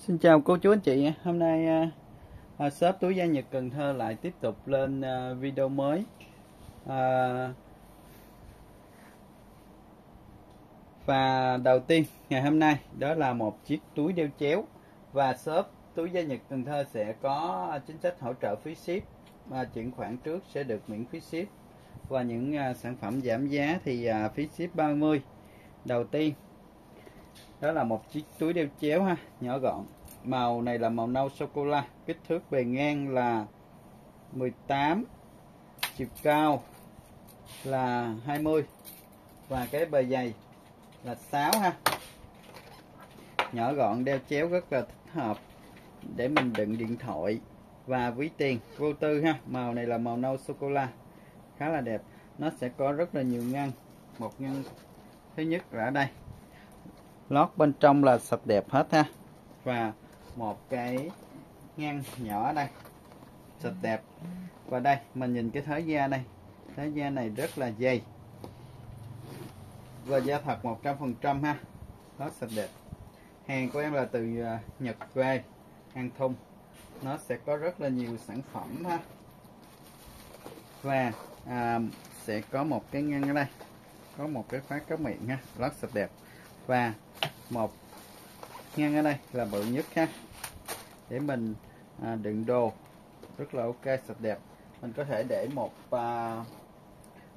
Xin chào cô chú anh chị Hôm nay à, à shop túi da Nhật Cần Thơ lại tiếp tục lên à, video mới. À, Và đầu tiên ngày hôm nay đó là một chiếc túi đeo chéo. Và shop túi da Nhật Cần Thơ sẽ có chính sách hỗ trợ phí ship. À, Chuyển khoản trước sẽ được miễn phí ship. Và những à, sản phẩm giảm giá thì à, phí ship 30 Đầu tiên đó là một chiếc túi đeo chéo ha, nhỏ gọn. Màu này là màu nâu sô cô la. Kích thước bề ngang là 18 chiều cao là 20 và cái bề dày là 6 ha. Nhỏ gọn, đeo chéo rất là thích hợp để mình đựng điện thoại và ví tiền, vô tư ha. Màu này là màu nâu sô cô la, khá là đẹp. Nó sẽ có rất là nhiều ngăn, một ngăn thứ nhất là ở đây lót bên trong là sạch đẹp hết ha. Và một cái ngang nhỏ ở đây sạch đẹp. Và đây mình nhìn cái thớ da đây. Thớ da này rất là dày. Và da thật 100% ha. Nó sạch đẹp. Hàng của em là từ à, Nhật về hàng thùng nó sẽ có rất là nhiều sản phẩm ha. Và à, sẽ có một cái ngăn ở đây. Có một cái khóa cá miệng ha. Lót sạch đẹp. Và một. Ngăn ở đây là bự nhất ha. Để mình à, đựng đồ. Rất là ok sạch đẹp. Mình có thể để một à,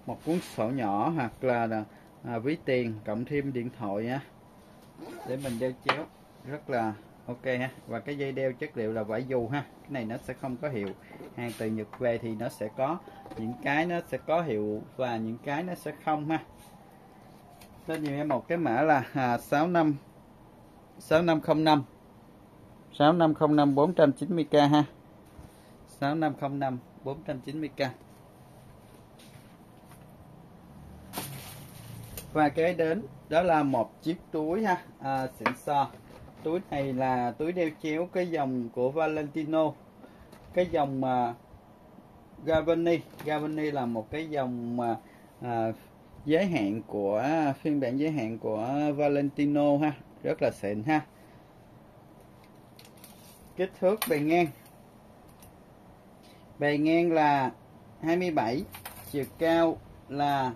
một cuốn sổ nhỏ hoặc là à, ví tiền cộng thêm điện thoại á. Để mình đeo chéo. Rất là ok ha. Và cái dây đeo chất liệu là vải dù ha. Cái này nó sẽ không có hiệu hàng từ Nhật về thì nó sẽ có những cái nó sẽ có hiệu và những cái nó sẽ không ha cho nhiều em một cái mã là à, 65 6505 6505 490k ha. 6505 490k và kế đến đó là một chiếc túi ha à, xịn sò. Túi này là túi đeo chéo cái dòng của Valentino. Cái dòng mà uh, Gavani Gavani là một cái dòng mà uh, giới hạn của, phiên bản giới hạn của Valentino ha. Rất là xịn ha. Kích thước bề ngang. Bề ngang là 27 chiều cao là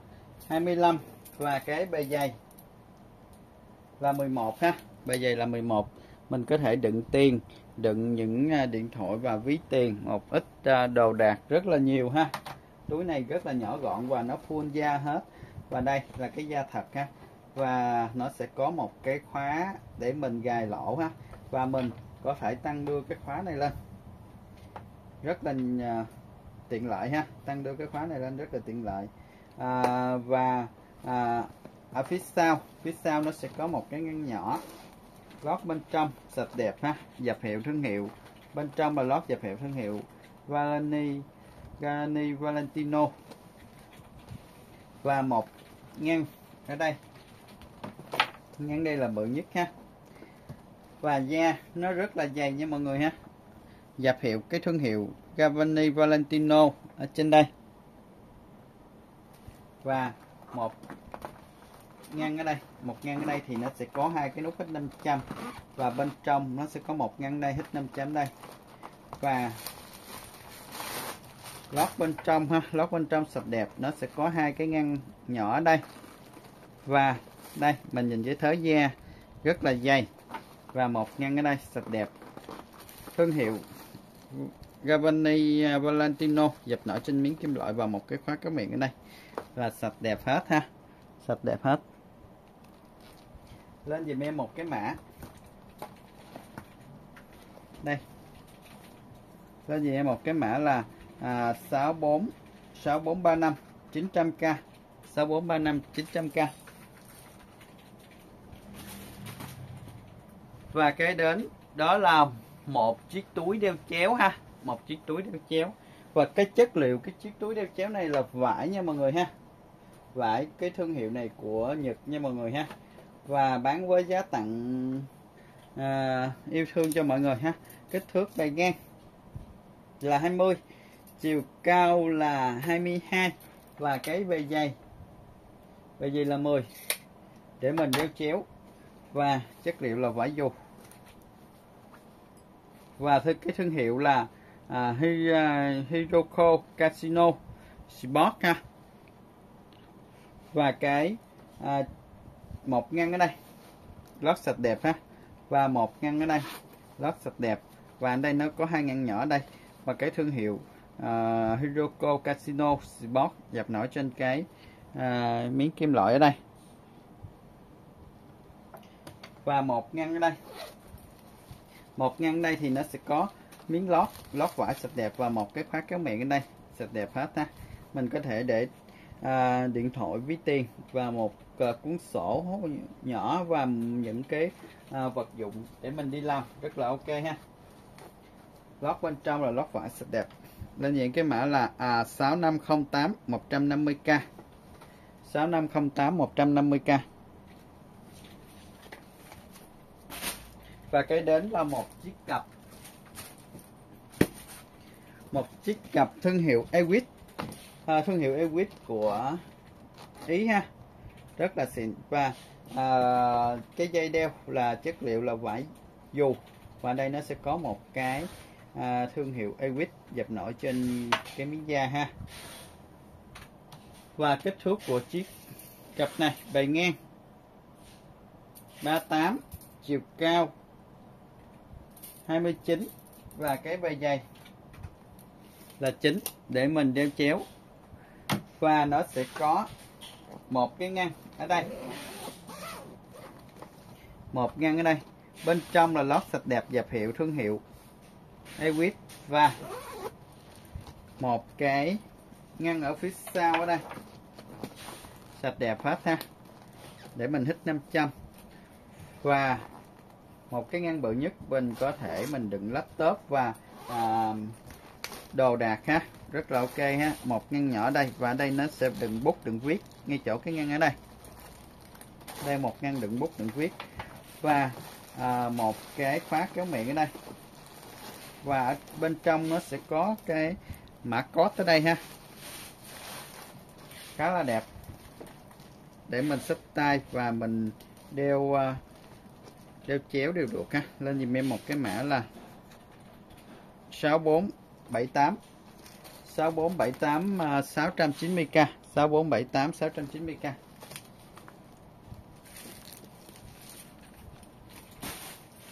25 và cái bề dày là 11 ha. Bề dày là 11 mình có thể đựng tiền, đựng những à, điện thoại và ví tiền một ít à, đồ đạc rất là nhiều ha. Túi này rất là nhỏ gọn và nó full da hết và đây là cái da thật ha. Và nó sẽ có một cái khóa để mình gài lỗ ha. Và mình có thể tăng đưa cái khóa này lên. Rất là à, tiện lợi ha. Tăng đưa cái khóa này lên rất là tiện lợi. À, và à, ở phía sau phía sau nó sẽ có một cái ngăn nhỏ lót bên trong sạch đẹp ha. Dập hiệu thương hiệu. Bên trong là lót dập hiệu thương hiệu. Valani Galani Valentino. Và một ngang, ở đây. Ngang đây là bự nhất ha. Và da, nó rất là dày nha mọi người ha. Dập hiệu, cái thương hiệu Gavani Valentino ở trên đây. Và một ngăn ở đây. Một ngăn ở đây thì nó sẽ có hai cái nút hít 500. Và bên trong nó sẽ có một ngăn đây hít 500 đây. Và lót bên trong ha, lót bên trong sạch đẹp. Nó sẽ có hai cái ngăn nhỏ ở đây. Và đây, mình nhìn với thớ da, rất là dày. Và một ngăn ở đây sạch đẹp. Thương hiệu Gavani à, Valentino, dập nổi trên miếng kim loại và một cái khóa cá miệng ở đây. Là sạch đẹp hết ha, sạch đẹp hết. Lên dùm em một cái mã. Đây. Lên dùm em một cái mã là à, 64 6435 900k 6435 900k và cái đến đó là một chiếc túi đeo chéo ha. Một chiếc túi đeo chéo. Và cái chất liệu cái chiếc túi đeo chéo này là vải nha mọi người ha. Vải cái thương hiệu này của Nhật nha mọi người ha. Và bán với giá tặng à, yêu thương cho mọi người ha. Kích thước bề ngang là 20 chiều cao là 22 và cái bề dày. Bề dày là 10 để mình đeo chéo và chất liệu là vải dù và thứ cái thương hiệu là à, à, Hiroko Casino Sport ha. Và cái à, một ngăn ở đây. Lót sạch đẹp ha. Và một ngăn ở đây. Lót sạch đẹp. Và ở đây nó có hai ngăn nhỏ ở đây. Và cái thương hiệu uh, Hiroko Casino Sport dập nổi trên cái uh, miếng kim loại ở đây. Và một ngăn ở đây. Một ngăn đây thì nó sẽ có miếng lót lót vải sạch đẹp và một cái khóa kéo miệng ở đây. Sạch đẹp hết ha. Mình có thể để uh, điện thoại ví tiền và một cuốn sổ nhỏ và những cái à, vật dụng để mình đi làm. Rất là ok ha. Lót bên trong là lót vải sạch đẹp lên diện cái mã là à, 6508 150k 6508 150k và cái đến là một chiếc cặp. Một chiếc cặp thương hiệu Ewit à, thương hiệu Ewit của Ý ha. Rất là xịn. Và à, cái dây đeo là chất liệu là vải dù. Và đây nó sẽ có một cái à, thương hiệu Ewit dập nổi trên cái miếng da ha. Và kích thước của chiếc cặp này bề ngang 38 chiều cao 29 và cái bề dày là chính để mình đeo chéo và nó sẽ có một cái ngăn ở đây. Một ngăn ở đây. Bên trong là lót sạch đẹp dập hiệu thương hiệu Ewit và một cái ngăn ở phía sau ở đây. Sạch đẹp hết ha. Để mình hít 500 và một cái ngăn bự nhất mình có thể mình đựng laptop và à, đồ đạc ha. Rất là ok ha. Một ngăn nhỏ đây. Và đây nó sẽ đựng bút đựng viết ngay chỗ cái ngăn ở đây. Đây một ngăn đựng bút đựng viết. Và à, một cái khóa kéo miệng ở đây và ở bên trong nó sẽ có cái mã code tới đây ha. Khá là đẹp. Để mình xách tay và mình đeo à, đeo chéo đều được ha. Lên dùm em một cái mã là 6478 6478 690k 6478 690k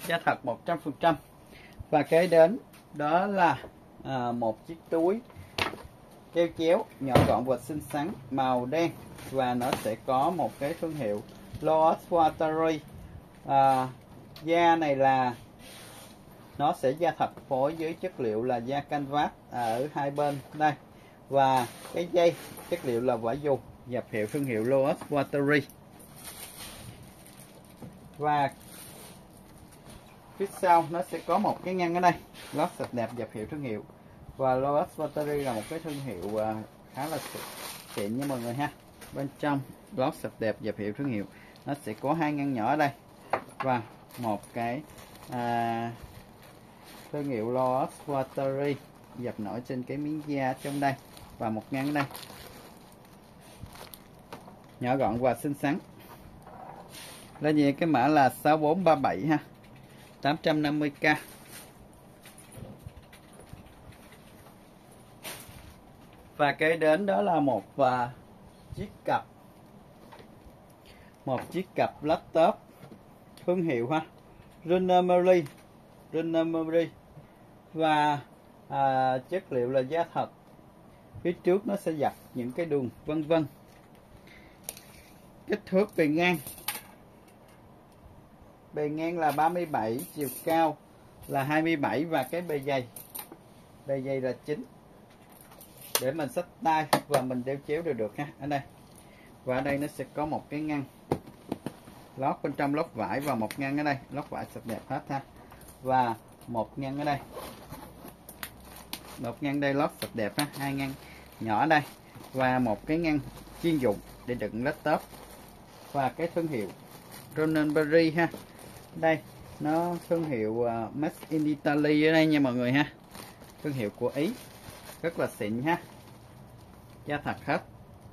giá thật 100% và kế đến đó là à, một chiếc túi keo chéo nhỏ gọn và xinh xắn màu đen. Và nó sẽ có một cái thương hiệu Lost Watery. À, da này là nó sẽ da thật phối với chất liệu là da canvas ở hai bên. Đây và cái dây chất liệu là vải dù dập hiệu thương hiệu Lotus Watery. Và phía sau nó sẽ có một cái ngăn ở đây. Lót sạch đẹp dập hiệu thương hiệu. Và Lotus battery là một cái thương hiệu à, khá là xịn nha mọi người ha. Bên trong lót sạch đẹp dập hiệu thương hiệu. Nó sẽ có hai ngăn nhỏ ở đây. Và một cái à, thương hiệu Lost Watery dập nổi trên cái miếng da trong đây. Và một ngăn đây. Nhỏ gọn và xinh xắn. Là gì cái mã là 6437 ha. 850k và kế đến đó là một và chiếc cặp. Một chiếc cặp laptop thương hiệu ha Runemery Runemery và à, chất liệu là da thật. Phía trước nó sẽ dập những cái đường vân vân. Kích thước bề ngang bề ngang là 37 chiều cao là 27 và cái bề dày. Bề dày là 9 để mình xách tay và mình đeo chéo đều được ha, ở đây. Và ở đây nó sẽ có một cái ngăn lót bên trong lót vải và một ngăn ở đây. Lót vải sạch đẹp hết ha. Và một ngăn ở đây. Một ngăn đây lót sạch đẹp ha, hai ngăn nhỏ ở đây. Và một cái ngăn chuyên dụng để đựng laptop và cái thương hiệu Ronenberry ha đây nó thương hiệu uh, Made in Italy ở đây nha mọi người ha. Thương hiệu của Ý rất là xịn ha. Da thật hết.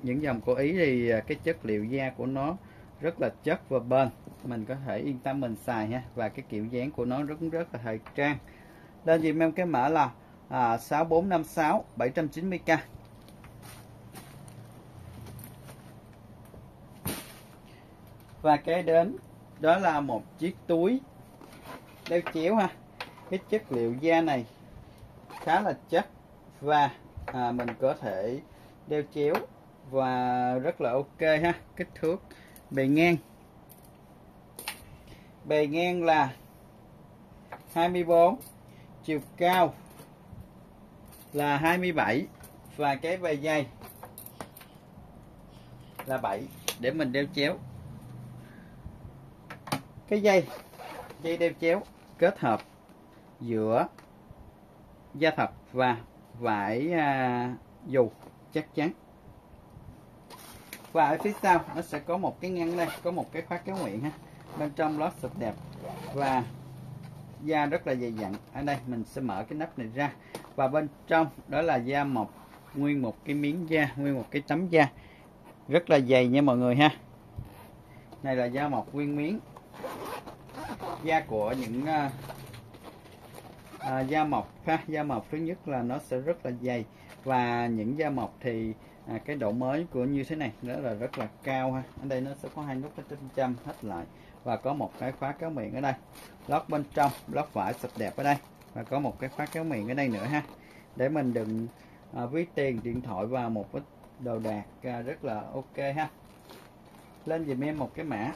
Những dòng của Ý thì à, cái chất liệu da của nó rất là chất và bền. Mình có thể yên tâm mình xài ha và cái kiểu dáng của nó rất rất là thời trang. Lên dùm em cái mã là à, 6456 790k và kế đến đó là một chiếc túi. Đeo chéo ha. Cái chất liệu da này khá là chắc và à, mình có thể đeo chéo và rất là ok ha. Kích thước bề ngang. Bề ngang là 24 chiều cao là 27 và cái bề dày là 7 để mình đeo chéo cái dây. Dây đeo chéo kết hợp giữa da thật và vải à, dù chắc chắn. Và ở phía sau nó sẽ có một cái ngăn đây có một cái khóa kéo nguyện ha. Bên trong lót sụp đẹp và da rất là dày dặn. Ở đây mình sẽ mở cái nắp này ra. Và bên trong đó là da mộc nguyên một cái miếng da nguyên một cái tấm da. Rất là dày nha mọi người ha. Này là da mộc nguyên miếng da của những uh, à, da mộc ha. Da mộc thứ nhất là nó sẽ rất là dày. Và những da mộc thì à, cái độ mới của như thế này đó là rất là cao ha. Ở đây nó sẽ có hai nút tinh châm hết lại. Và có một cái khóa kéo miệng ở đây. Lót bên trong lót vải sạch đẹp ở đây. Và có một cái khóa kéo miệng ở đây nữa ha. Để mình đừng à, ví tiền điện thoại vào một ít đồ đạc à, rất là ok ha. Lên dùm em một cái mã.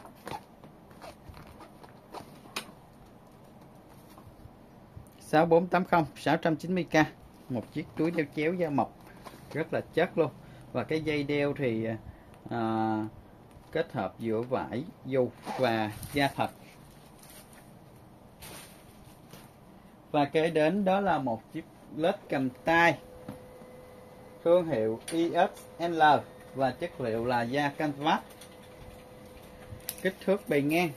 Sáu bốn tám không sáu trăm chín mươi k một chiếc túi đeo chéo da mộc rất là chất luôn. Và cái dây đeo thì à, kết hợp giữa vải dù và da thật. Và kế đến đó là một chiếc led cầm tay thương hiệu ESL và chất liệu là da canvas. Kích thước bề ngang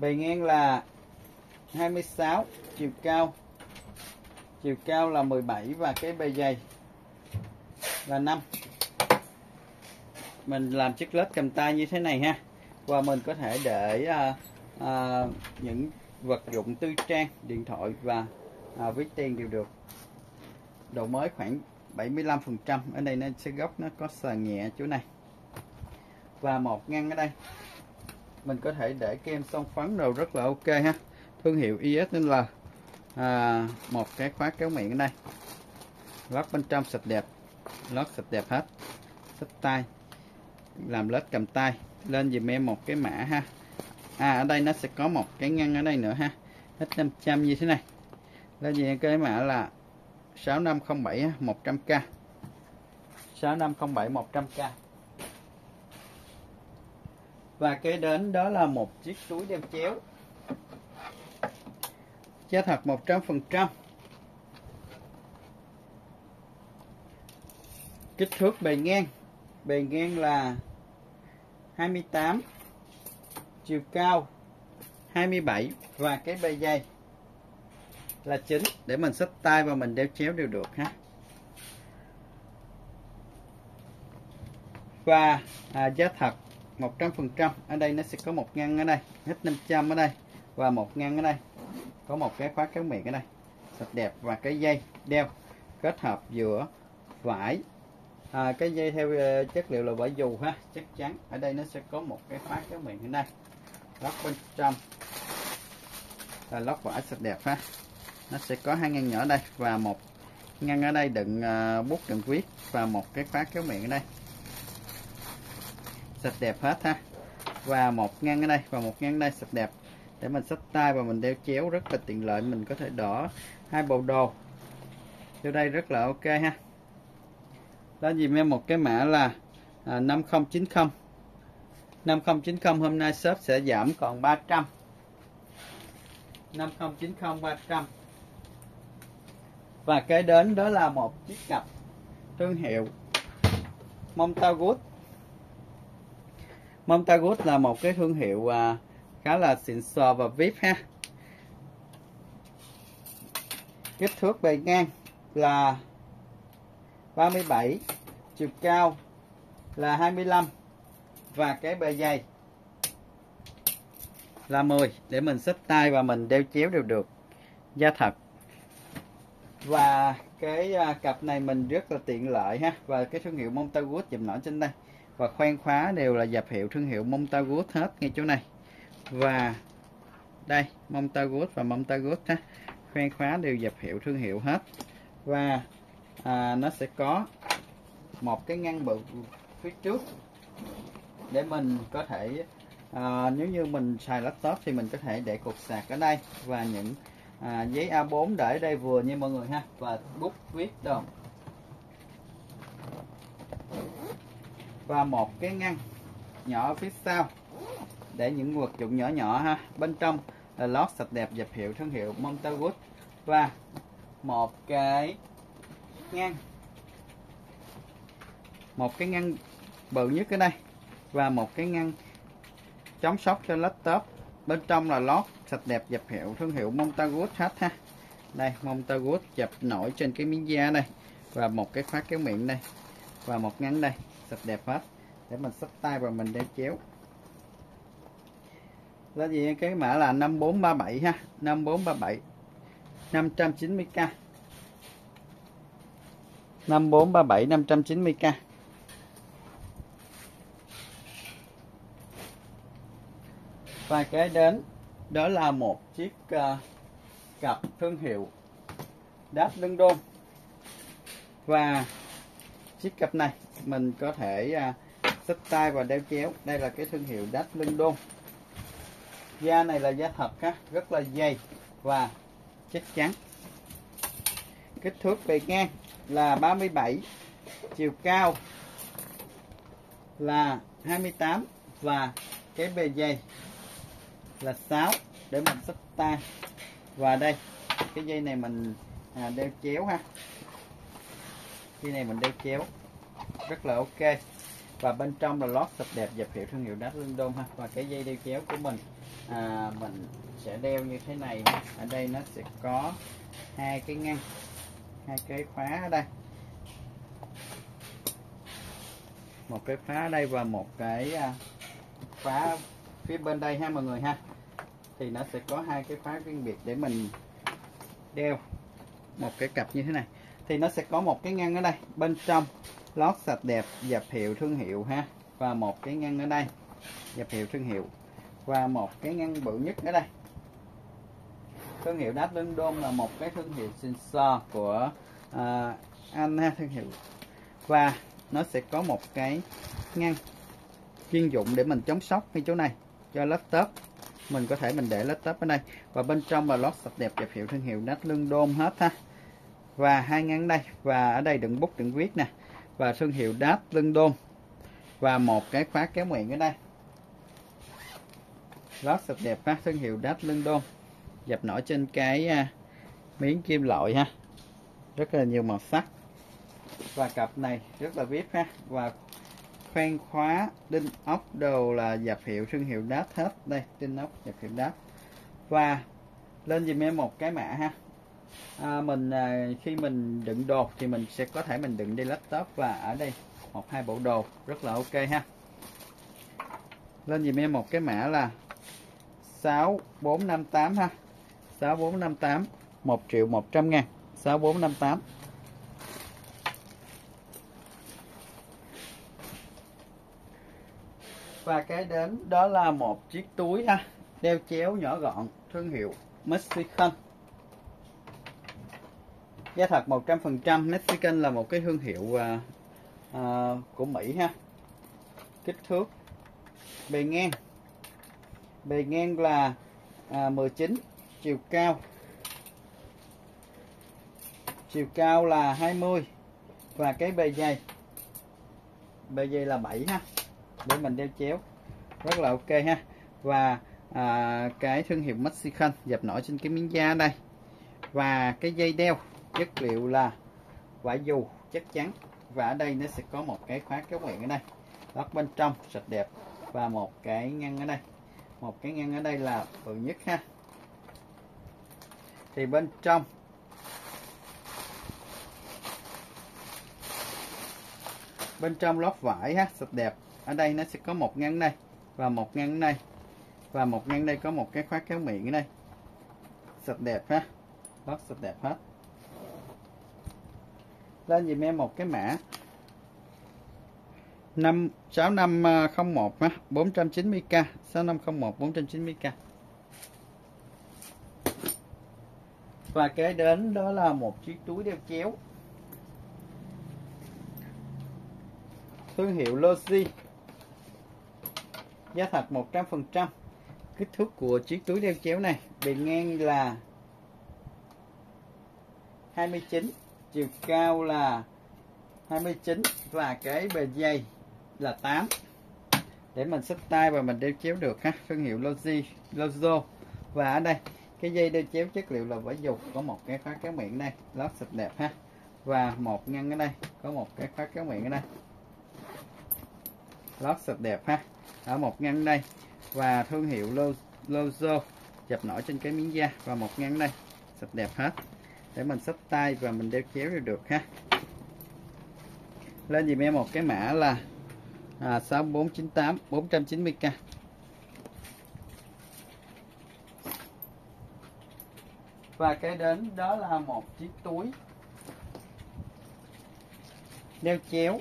bề ngang là 26 chiều cao. Chiều cao là 17 và cái bề dày là 5 mình làm chiếc lết cầm tay như thế này ha. Và mình có thể để à, à, những vật dụng tư trang điện thoại và à, ví tiền đều được. Độ mới khoảng 75 phần trăm. Ở đây nó sẽ góc nó có sờ nhẹ chỗ này. Và một ngăn ở đây mình có thể để kem son phấn đồ rất là ok ha. Thương hiệu ISL à, một cái khóa kéo miệng ở đây. Lót bên trong sạch đẹp lót sạch đẹp hết. Xách tay làm lết cầm tay. Lên dùm em một cái mã ha. À ở đây nó sẽ có một cái ngăn ở đây nữa ha. Hết 500 như thế này. Lên dùm cái mã là 6507 100k 6507 100k và kế đến đó là một chiếc túi đeo chéo. Giá thật 100% kích thước bề ngang. Bề ngang là 28 chiều cao 27 và cái bề dày là chính để mình xách tay và mình đeo chéo đều được ha. Và à, giá thật 100% ở đây nó sẽ có một ngăn ở đây hết 500 ở đây và một ngăn ở đây. Có một cái khóa kéo miệng ở đây. Sạch đẹp và cái dây đeo kết hợp giữa vải. À, cái dây theo uh, chất liệu là vải dù ha chắc chắn. Ở đây nó sẽ có một cái khóa kéo miệng ở đây. Lót bên trong. Là lót vải sạch đẹp ha. Nó sẽ có hai ngăn nhỏ ở đây và một ngăn ở đây đựng uh, bút đựng viết và một cái khóa kéo miệng ở đây sạch đẹp hết ha. Và một ngăn ở đây và một ngăn ở đây sạch đẹp. Để mình xách tay và mình đeo chéo rất là tiện lợi mình có thể đỏ hai bộ đồ. Vô đây rất là ok ha. Đó dùm em một cái mã là à, 5090 5090 hôm nay shop sẽ giảm còn 300 5090 300 và kế đến đó là một chiếc cặp thương hiệu Montagut. Montagut là một cái thương hiệu à, khá là xịn sò và vip ha. Kích thước bề ngang là 37 chiều cao là 25 và cái bề dày là 10 để mình xách tay và mình đeo chéo đều được. Da thật. Và cái à, cặp này mình rất là tiện lợi ha. Và cái thương hiệu Montagut dùm nổi trên đây và khoen khóa đều là dập hiệu thương hiệu Montagut hết ngay chỗ này. Và đây Montagut và Montagut ha. Khoen khóa đều dập hiệu thương hiệu hết. Và à, nó sẽ có một cái ngăn bự phía trước để mình có thể à, nếu như mình xài laptop thì mình có thể để cục sạc ở đây và những à, giấy A4 để ở đây vừa nha mọi người ha. Và bút viết đồ. Và một cái ngăn nhỏ phía sau. Để những vật dụng nhỏ nhỏ ha. Bên trong là lót sạch đẹp, dập hiệu, thương hiệu Montagut và một cái ngăn. Một cái ngăn bự nhất ở đây. Và một cái ngăn chống sóc cho laptop. Bên trong là lót sạch đẹp, dập hiệu, thương hiệu Montagut hết ha. Đây Montagut dập nổi trên cái miếng da đây. Và một cái khóa kéo miệng đây. Và một ngắn đây sạch đẹp hết. Để mình sắp tay và mình đem chéo. Là gì cái mã là 5437 ha. 5437 590k 5437 590k và cái đến đó là một chiếc uh, cặp thương hiệu đáp lưng đôn. Và chiếc cặp này mình có thể uh, xách tay và đeo chéo. Đây là cái thương hiệu đắt lưng đôn. Da này là da thật ha rất là dày và chắc chắn. Kích thước bề ngang là 37 chiều cao là 28 và cái bề dày là 6 để mình xách tay. Và đây cái dây này mình à, đeo chéo ha. Dây này mình đeo chéo rất là ok. Và bên trong là lót thật đẹp dập hiệu thương hiệu đá London ha. Và cái dây đeo chéo của mình à, mình sẽ đeo như thế này. Ở đây nó sẽ có hai cái ngăn hai cái khóa ở đây. Một cái khóa ở đây và một cái à, khóa phía bên đây ha mọi người ha. Thì nó sẽ có hai cái khóa riêng biệt để mình đeo một cái cặp như thế này. Thì nó sẽ có một cái ngăn ở đây bên trong lót sạch đẹp dập hiệu thương hiệu ha. Và một cái ngăn ở đây. Dập hiệu thương hiệu. Và một cái ngăn bự nhất ở đây. Thương hiệu đáp đôn là một cái thương hiệu sensor của uh, anh ha thương hiệu. Và nó sẽ có một cái ngăn chuyên dụng để mình chống sóc ngay chỗ này cho laptop. Mình có thể mình để laptop ở đây. Và bên trong là lót sạch đẹp dập hiệu thương hiệu nát lưng đôn hết ha. Và hai ngăn đây. Và ở đây đựng bút đựng viết nè và thương hiệu đáp lưng đôn. Và một cái khóa kéo miệng ở đây. Lót sạch đẹp ha, thương hiệu đáp lưng đôn. Dập nổi trên cái à, miếng kim loại ha. Rất là nhiều màu sắc. Và cặp này rất là vip ha. Và khoen khóa đinh ốc đều là dập hiệu thương hiệu đáp hết đây. Đinh ốc dập hiệu đáp và lên dùm em một cái mã ha à, mình à, khi mình đựng đồ thì mình sẽ có thể mình đựng đi laptop và ở đây một hai bộ đồ rất là ok ha. Lên dùm em một cái mã là 6458 ha. 6458 1 triệu 100 ngàn. 6458 và cái đến đó là một chiếc túi ha đeo chéo nhỏ gọn thương hiệu Mexican giá thật 100% Mexican là một cái thương hiệu uh, uh, của Mỹ ha. Kích thước bề ngang. Bề ngang là à, 19 chiều cao. Chiều cao là 20 và cái bề dày. Bề dày là 7 ha để mình đeo chéo. Rất là ok ha. Và à, cái thương hiệu Mexican dập nổi trên cái miếng da đây. Và cái dây đeo chất liệu là vải dù chắc chắn. Và ở đây nó sẽ có một cái khóa kéo miệng ở đây. Lót bên trong sạch đẹp và một cái ngăn ở đây. Một cái ngăn ở đây là bự nhất ha. Thì bên trong bên trong lót vải ha, sạch đẹp. Ở đây nó sẽ có một ngăn đây và một ngăn đây. Và một ngăn đây có một cái khóa kéo miệng ở đây. Sạch đẹp ha. Lót sạch đẹp hết lên dùm em một cái mã. 5 6501 ha 490k 6501 490k và kế đến đó là một chiếc túi đeo chéo. Thương hiệu Logi giá thật 100% kích thước của chiếc túi đeo chéo này, bề ngang là 29 chiều cao là 29 và cái bề dày là 8 để mình xách tay và mình đeo chéo được ha, thương hiệu Logi Lozo. Và ở đây, cái dây đeo chéo chất liệu là vải dục có một cái khóa kéo miệng đây, lót sạch đẹp ha. Và một ngăn ở đây, có một cái khóa kéo miệng ở đây. Lót sạch đẹp ha, ở một ngăn đây. Và thương hiệu Lozo dập nổi trên cái miếng da, và một ngăn đây sạch đẹp hết để mình sắp tay và mình đeo chéo được ha. Lên dùm em một cái mã là à, 6498 490k và cái đến đó là một chiếc túi. Đeo chéo.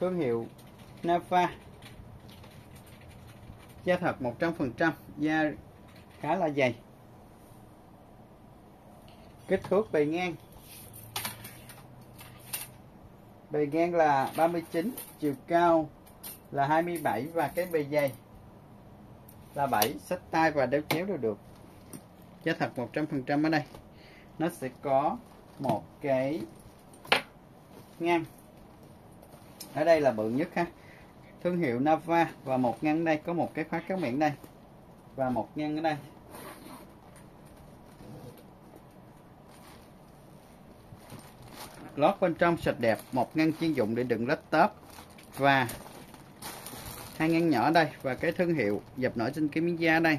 Thương hiệu Nafa. Da thật 100% da khá là dày kích thước bề ngang. Bề ngang là 39 chiều cao là 27 và cái bề dày là 7 sách tay và đeo chéo đều được. Giá thật 100% ở đây. Nó sẽ có một cái ngang. Ở đây là bự nhất ha. Thương hiệu Nava và một ngăn đây, có một cái khóa kéo miệng đây và một ngăn ở đây. Lót bên trong sạch đẹp một ngăn chuyên dụng để đựng laptop và hai ngăn nhỏ đây và cái thương hiệu dập nổi trên cái miếng da đây.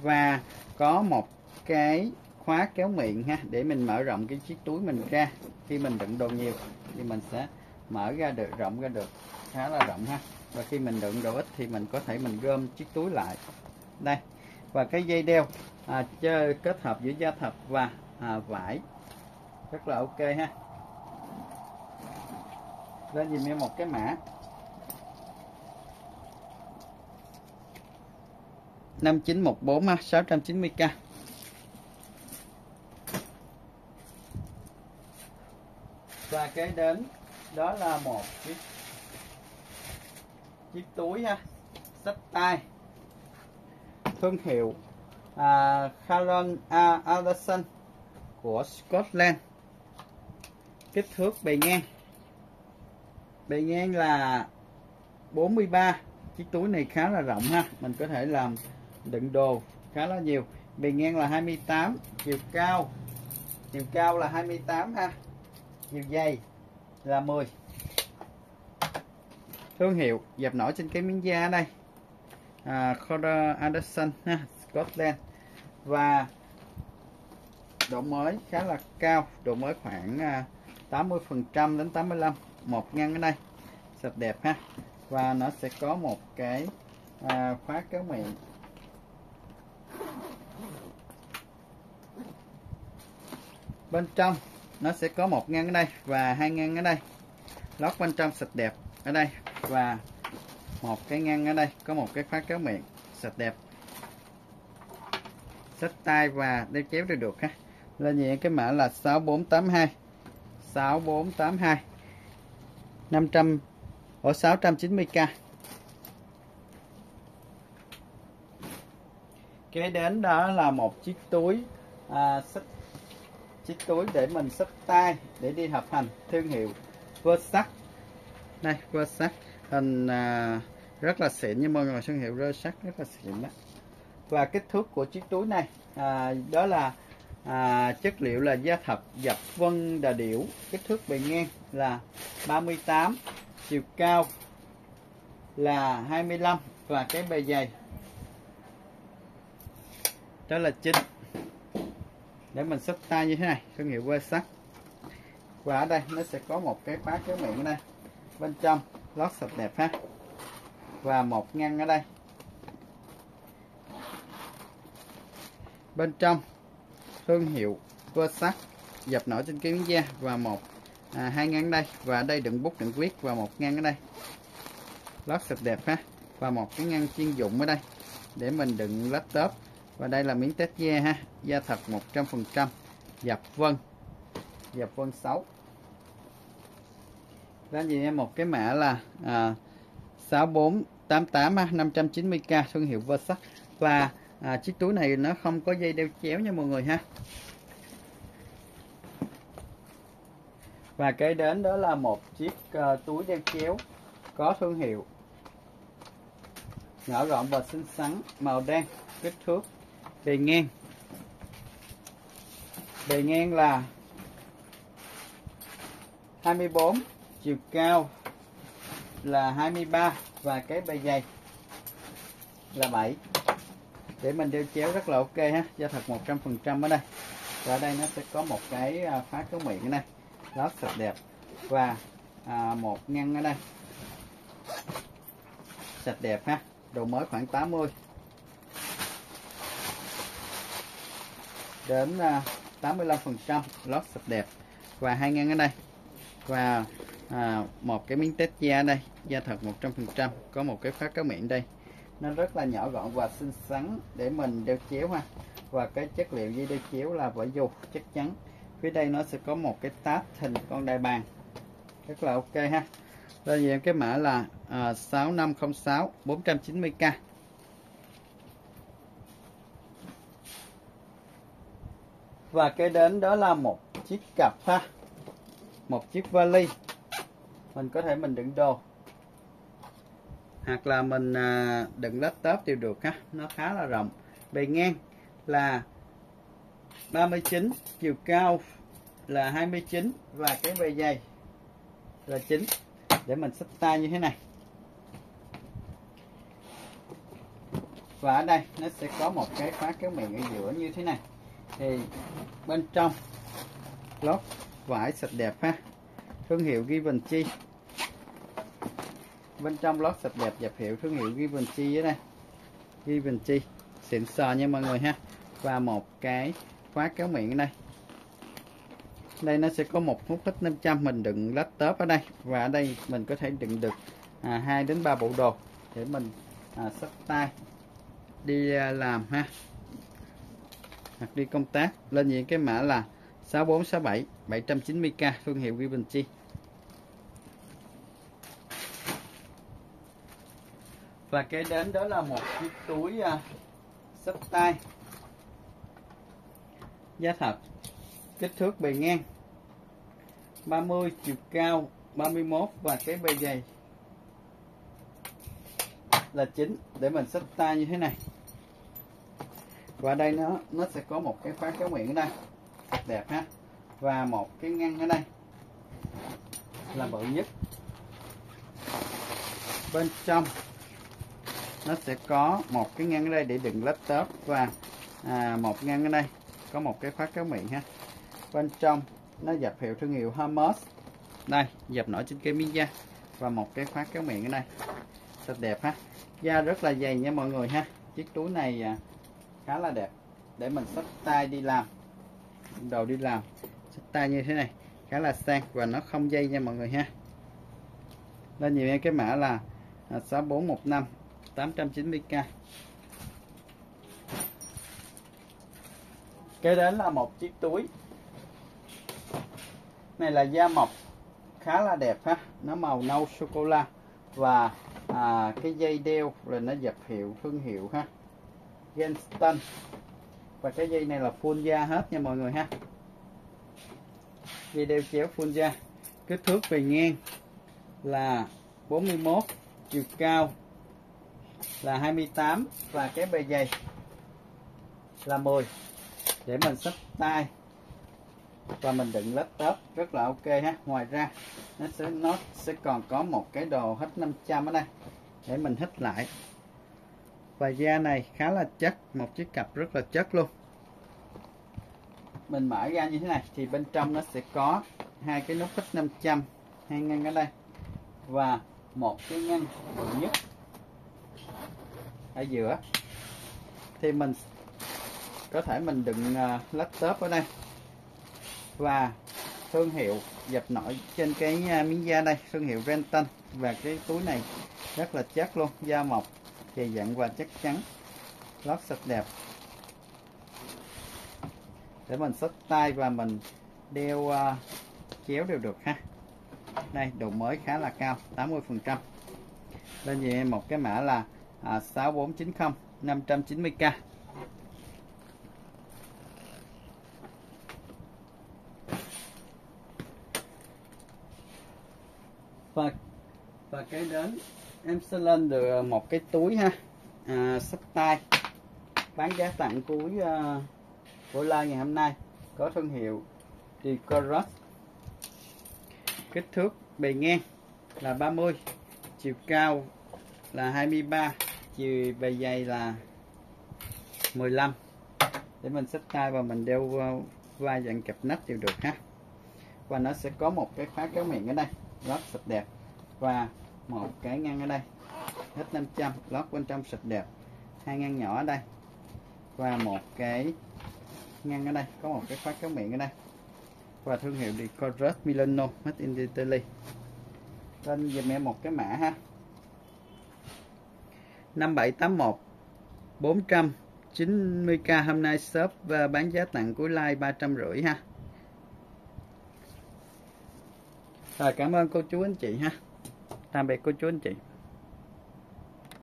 Và có một cái khóa kéo miệng ha để mình mở rộng cái chiếc túi mình ra. Khi mình đựng đồ nhiều thì mình sẽ mở ra được rộng ra được khá là rộng ha. Và khi mình đựng đồ ít thì mình có thể mình gom chiếc túi lại. Đây và cái dây đeo à, chơi kết hợp giữa da thật và à, vải. Rất là ok ha lên dùm em một cái mã. 5914 ha 690k và kế đến đó là một chiếc chiếc túi ha sách tay. Thương hiệu à, Caron Anderson của Scotland. Kích thước bề ngang bề ngang là 43 chiếc túi này khá là rộng ha. Mình có thể làm đựng đồ khá là nhiều. Bề ngang là 28 chiều cao chiều cao là 28 ha. Chiều dày là 10 thương hiệu dập nổi trên cái miếng da đây. À, Cora Anderson ha, Scotland. Và độ mới khá là cao. Độ mới khoảng à, 80 phần trăm đến 85 một ngăn ở đây. Sạch đẹp ha. Và nó sẽ có một cái à, khóa kéo miệng. Bên trong nó sẽ có một ngăn ở đây và hai ngăn ở đây. Lót bên trong sạch đẹp ở đây và một cái ngăn ở đây có một cái khóa kéo miệng sạch đẹp. Sách tay và đeo chéo đều được ha. Lên nhẹ cái mã là 6482 6482 500 ở 690k kế đến đó là một chiếc túi à, xách chiếc túi để mình xách tay để đi học hành thương hiệu Versace. Đây Versace. Hình à, rất là xịn nhưng mọi người thương hiệu Versace rất là xịn đó. Và kích thước của chiếc túi này à, đó là à, chất liệu là da thật dập vân đà điểu. Kích thước bề ngang là 38 chiều cao là 25 và cái bề dày đó là chín. Để mình xách tay như thế này thương hiệu sắt và ở đây nó sẽ có một cái khóa kéo miệng ở đây. Bên trong lót sạch đẹp ha. Và một ngăn ở đây. Bên trong thương hiệu Versace dập nổi trên kiếm da và một à, hai ngăn đây. Và đây đựng bút đựng viết và một ngăn ở đây. Lót sạch đẹp ha. Và một cái ngăn chuyên dụng ở đây để mình đựng laptop. Và đây là miếng test da ha. Da thật 100% dập vân. Dập vân 6 đó gì em một cái mã là à, 6488 ha, 590k thương hiệu Versace. Và à, chiếc túi này nó không có dây đeo chéo nha mọi người ha. Và kế đến đó là một chiếc uh, túi đeo chéo có thương hiệu nhỏ gọn và xinh xắn màu đen kích thước bề ngang. Bề ngang là 24 chiều cao là 23 và cái bề dày là 7 để mình đeo chéo rất là ok ha. Da thật 100% ở đây. Và ở đây nó sẽ có một cái khóa phá miệng ở đây. Lót sạch đẹp. Và à, một ngăn ở đây. Sạch đẹp ha. Đồ mới khoảng 80 đến à, 85% lót sạch đẹp. Và hai ngăn ở đây. Và à, một cái miếng test da đây. Da thật 100% có một cái khóa cáo miệng đây nó rất là nhỏ gọn và xinh xắn để mình đeo chéo ha. Và cái chất liệu dây đeo chéo là vải dù chắc chắn. Phía đây nó sẽ có một cái tab hình con đại bàng rất là ok ha. Đây em cái mã là à, 6506 490k và cái đến đó là một chiếc cặp ha. Một chiếc vali. Mình có thể mình đựng đồ hoặc là mình à, đựng laptop đều được ha nó khá là rộng. Bề ngang là 39 chiều cao là 29 và cái bề dày là 9 để mình sắp tay như thế này. Và ở đây nó sẽ có một cái khóa kéo miệng ở giữa như thế này. Thì bên trong lót vải sạch đẹp ha. Thương hiệu Givenchy bên trong lót sạch đẹp dập hiệu thương hiệu Givenchy ở đây Givenchy xịn sò nha mọi người ha. Và một cái khóa kéo miệng ở đây. Đây nó sẽ có một hút hít 500 mình đựng laptop ở đây. Và ở đây mình có thể đựng được à, 2 đến 3 bộ đồ để mình à, sắp tay đi à, làm ha. Hoặc đi công tác. Lên những cái mã là 6467 790k thương hiệu Givenchy và kế đến đó là một chiếc túi à, uh, xách tay giá thật kích thước bề ngang 30 chiều cao 31 và cái bề dày là chính để mình xách tay như thế này. Và đây nó nó sẽ có một cái khóa kéo miệng ở đây. Thật đẹp ha. Và một cái ngăn ở đây là bự nhất. Bên trong nó sẽ có một cái ngăn ở đây để đựng laptop và à, một ngăn ở đây. Có một cái khóa kéo miệng ha. Bên trong nó dập hiệu thương hiệu Hermes đây dập nổi trên cái miếng da. Và một cái khóa kéo miệng ở đây. Rất đẹp ha. Da rất là dày nha mọi người ha. Chiếc túi này à, khá là đẹp. Để mình xách tay đi làm. Đồ đi làm. Xách tay như thế này khá là sang và nó không dây nha mọi người ha. Lên nhiều em cái mã là à, 6415 890k kế đến là một chiếc túi. Này là da mộc khá là đẹp ha. Nó màu nâu sô cô la và à, cái dây đeo là nó dập hiệu thương hiệu ha. Genston và cái dây này là full da hết nha mọi người ha. Dây đeo chéo full da. Kích thước về ngang là 41 chiều cao là 28 và cái bề dày là 10 để mình sắp tay và mình đựng laptop rất là ok ha. Ngoài ra, nó sẽ nó sẽ còn có một cái đồ hết 500 ở đây. Để mình hít lại. Và da này khá là chất, một chiếc cặp rất là chất luôn. Mình mở ra như thế này, thì bên trong nó sẽ có hai cái nút hít 500 hai ngăn ở đây. Và một cái ngăn bự nhất ở giữa. Thì mình có thể mình đựng uh, laptop ở đây và thương hiệu dập nổi trên cái uh, miếng da đây thương hiệu Renton và cái túi này rất là chắc luôn da mộc dày dặn và chắc chắn lót sạch đẹp. Để mình xách tay và mình đeo uh, chéo đều được ha. Đây độ mới khá là cao 80 phần trăm. Bên gì một cái mã là à, 6490 590k và và cái đến em sẽ lên được à, một cái túi ha. À, sách tay. Bán giá tặng cuối uh, của live ngày hôm nay. Có thương hiệu Decorus kích thước bề ngang là 30 chiều cao là 23 chiều bề dày là 15 để mình xách tay và mình đeo vai dạng cặp nách đều được ha. Và nó sẽ có một cái khóa kéo miệng ở đây, lót sạch đẹp. Và một cái ngăn ở đây, hết 500 lót bên trong sạch đẹp. Hai ngăn nhỏ ở đây. Và một cái ngăn ở đây, có một cái khóa kéo miệng ở đây. Và thương hiệu Decorus Milano, Made in Italy. Lên dùm em một cái mã ha. 5781 400 90k hôm nay shop và bán giá tặng cuối like 350 ha. Rồi, cảm ơn cô chú anh chị ha. Tạm biệt cô chú anh chị.